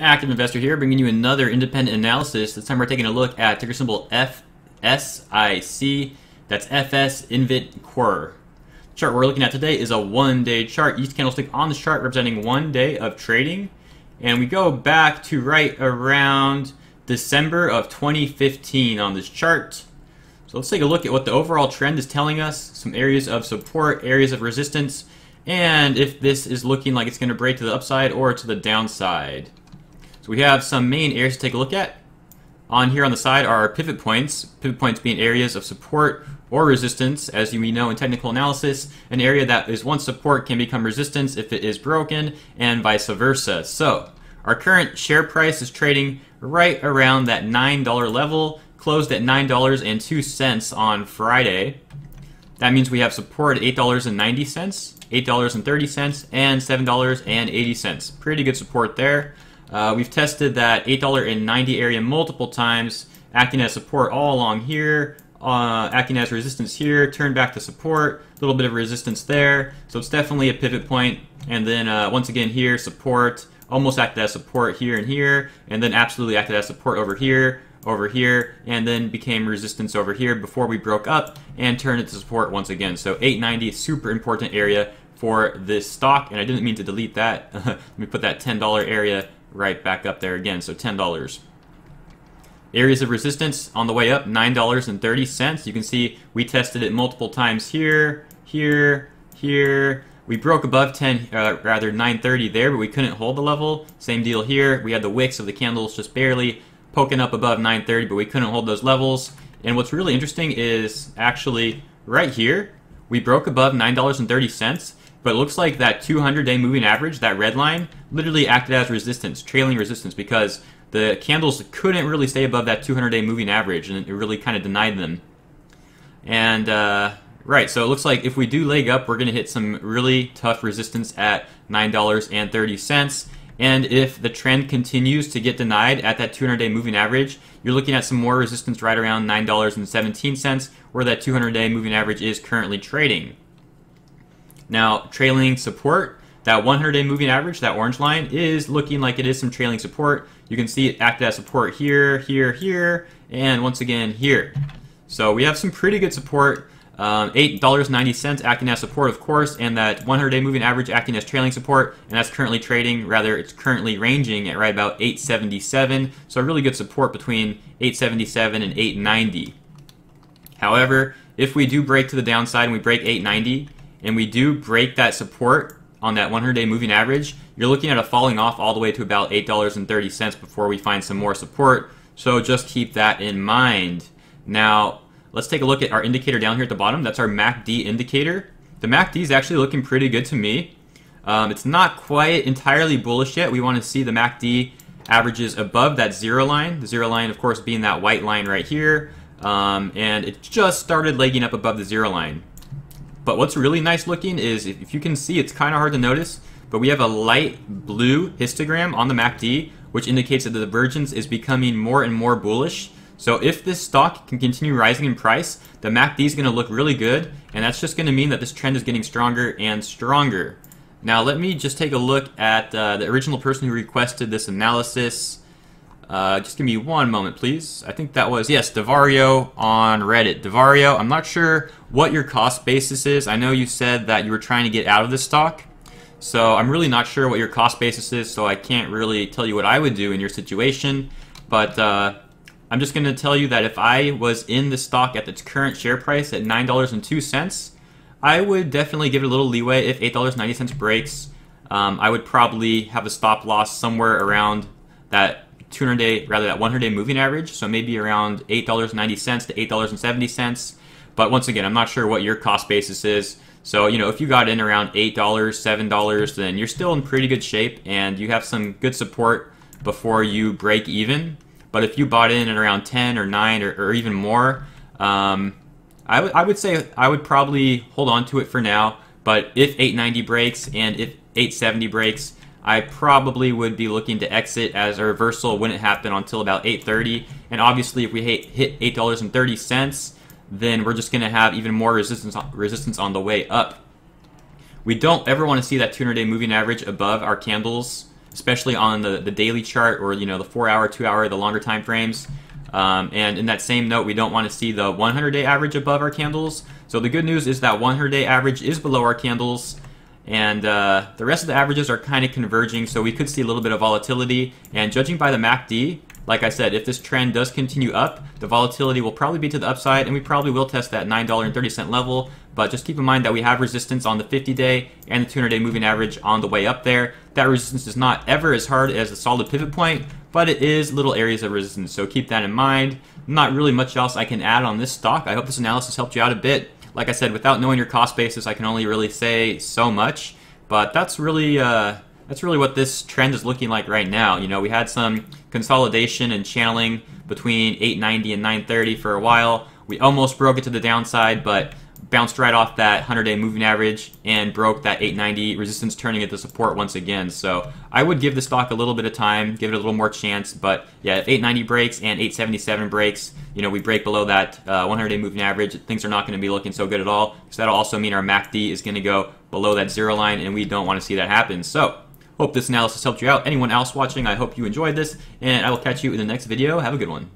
Active Investor here, bringing you another independent analysis. This time we're taking a look at ticker symbol FSIC. That's FS Invest Corp. Chart we're looking at today is a one-day chart. Each candlestick on this chart representing one day of trading. And we go back to right around December of 2015 on this chart. So let's take a look at what the overall trend is telling us. Some areas of support, areas of resistance, and if this is looking like it's going to break to the upside or to the downside. So we have some main areas to take a look at. On here on the side are pivot points, pivot points being areas of support or resistance. As you may know in technical analysis, an area that is once support can become resistance if it is broken and vice versa. So our current share price is trading right around that $9 level, closed at $9.02 on Friday. That means we have support at $8.90, $8.30, and $7.80. Pretty good support there. Uh, we've tested that $8.90 area multiple times, acting as support all along here, uh, acting as resistance here, turn back to support, a little bit of resistance there. So it's definitely a pivot point. And then uh, once again here, support, almost acted as support here and here, and then absolutely acted as support over here, over here, and then became resistance over here before we broke up and turned it to support once again. So 890, super important area for this stock, and I didn't mean to delete that. Let me put that $10 area right back up there again, so $10. Areas of resistance on the way up, $9.30. You can see we tested it multiple times here, here, here. We broke above 10, uh, rather 930 there, but we couldn't hold the level. Same deal here. We had the wicks of the candles just barely poking up above 930, but we couldn't hold those levels. And what's really interesting is actually right here, we broke above $9.30, but it looks like that 200-day moving average, that red line, literally acted as resistance, trailing resistance, because the candles couldn't really stay above that 200-day moving average, and it really kind of denied them. And, uh, right, so it looks like if we do leg up, we're going to hit some really tough resistance at $9.30. And if the trend continues to get denied at that 200-day moving average, you're looking at some more resistance right around $9.17, where that 200-day moving average is currently trading. Now, trailing support, that 100-day moving average, that orange line, is looking like it is some trailing support. You can see it acted as support here, here, here, and once again here. So we have some pretty good support. Um, $8.90 acting as support, of course, and that 100-day moving average acting as trailing support, and that's currently trading, rather, it's currently ranging at right about 877. So a really good support between 877 and 890. However, if we do break to the downside and we break 890, and we do break that support on that 100-day moving average, you're looking at a falling off all the way to about $8.30 before we find some more support. So just keep that in mind. Now, let's take a look at our indicator down here at the bottom. That's our MACD indicator. The MACD is actually looking pretty good to me. Um, it's not quite entirely bullish yet. We want to see the MACD averages above that zero line. The zero line, of course, being that white line right here. Um, and it just started legging up above the zero line. But what's really nice looking is, if you can see, it's kind of hard to notice, but we have a light blue histogram on the MACD, which indicates that the divergence is becoming more and more bullish. So if this stock can continue rising in price, the MACD is going to look really good, and that's just going to mean that this trend is getting stronger and stronger. Now let me just take a look at uh, the original person who requested this analysis. Uh, just give me one moment, please. I think that was, yes, Devario on Reddit. Devario, I'm not sure what your cost basis is. I know you said that you were trying to get out of the stock. So I'm really not sure what your cost basis is, so I can't really tell you what I would do in your situation. But uh, I'm just going to tell you that if I was in the stock at its current share price at $9.02, I would definitely give it a little leeway if $8.90 breaks. Um, I would probably have a stop loss somewhere around that 200 day, rather that 100 day moving average, so maybe around $8.90 to $8.70. But once again, I'm not sure what your cost basis is. So, you know, if you got in around $8, $7, then you're still in pretty good shape and you have some good support before you break even. But if you bought in at around 10 or 9 or, or even more, um, I, I would say I would probably hold on to it for now. But if 890 breaks and if 870 breaks, I probably would be looking to exit as a reversal wouldn't happen until about 8.30. And obviously if we hit, hit $8.30, then we're just going to have even more resistance, resistance on the way up. We don't ever want to see that 200-day moving average above our candles especially on the, the daily chart or you know the four hour, two hour, the longer time frames. Um, and in that same note, we don't want to see the 100 day average above our candles. So the good news is that 100 day average is below our candles. And uh, the rest of the averages are kind of converging, so we could see a little bit of volatility. And judging by the MACD, like I said, if this trend does continue up, the volatility will probably be to the upside, and we probably will test that $9.30 level. But just keep in mind that we have resistance on the 50-day and the 200-day moving average on the way up there. That resistance is not ever as hard as a solid pivot point, but it is little areas of resistance, so keep that in mind. Not really much else I can add on this stock. I hope this analysis helped you out a bit. Like I said, without knowing your cost basis, I can only really say so much. But that's really uh, that's really what this trend is looking like right now. You know, we had some consolidation and channeling between 890 and 930 for a while. We almost broke it to the downside, but bounced right off that 100-day moving average and broke that 890 resistance, turning it to support once again. So I would give the stock a little bit of time, give it a little more chance. But yeah, if 890 breaks and 877 breaks, you know, we break below that 100-day uh, moving average, things are not going to be looking so good at all. Because that'll also mean our MACD is going to go below that zero line, and we don't want to see that happen. So hope this analysis helped you out. Anyone else watching, I hope you enjoyed this, and I will catch you in the next video. Have a good one.